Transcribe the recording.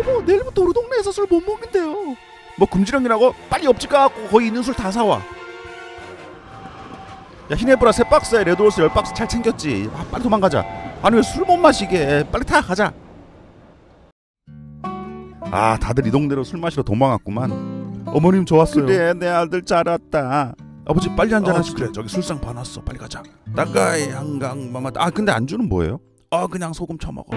어머 내일부터 우리 동네에서 술 못 먹는대요. 뭐 금지령이라고 빨리 옆집 가갖고 거기 있는 술 다 사와. 야 Ginebra 세 박스에 Red Horse 열 박스 잘 챙겼지. 아, 빨리 도망가자. 아니 왜 술 못 마시게? 빨리 타 가자. 아 다들 이 동네로 술 마시러 도망갔구만. 어머님 좋았어요. 그래 내 아들 잘 왔다. 아버지 빨리 한잔 어, 하시죠. 그래 저기 술상 봐놨어. 빨리 가자. Tagay hanggang umaga. 아 근데 안주는 뭐예요? 아 그냥 소금 쳐먹어.